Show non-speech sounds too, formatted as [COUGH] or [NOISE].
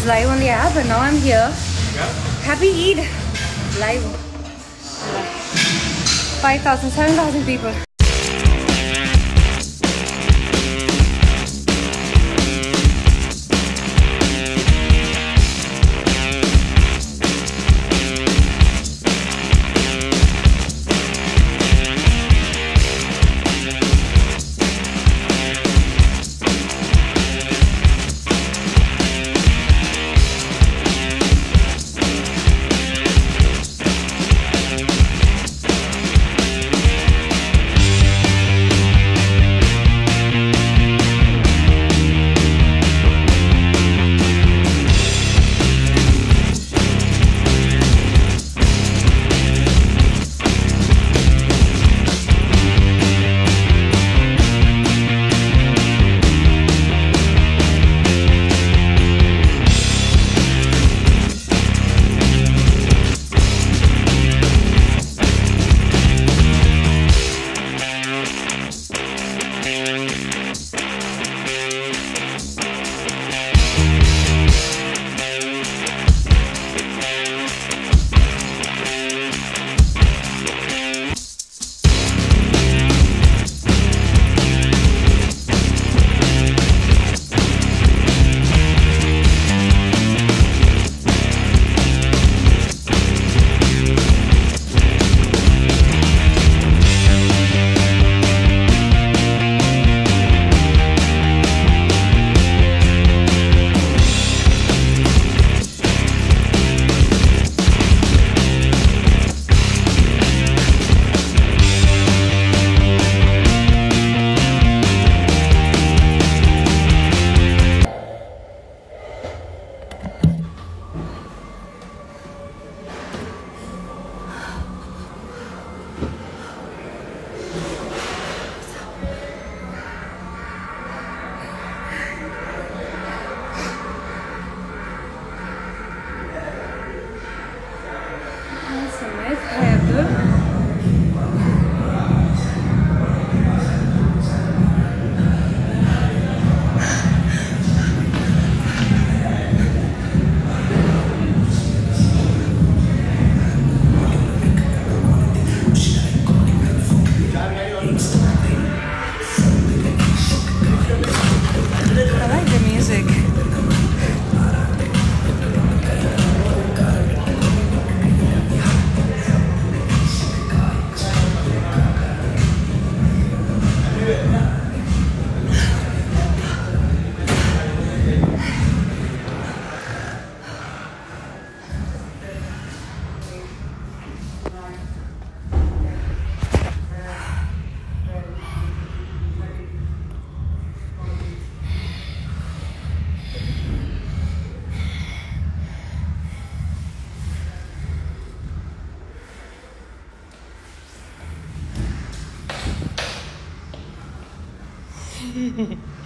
was live on the app and now I'm here. Happy Eid. Live. 5,000, 7,000 people. Mm-hmm. [LAUGHS]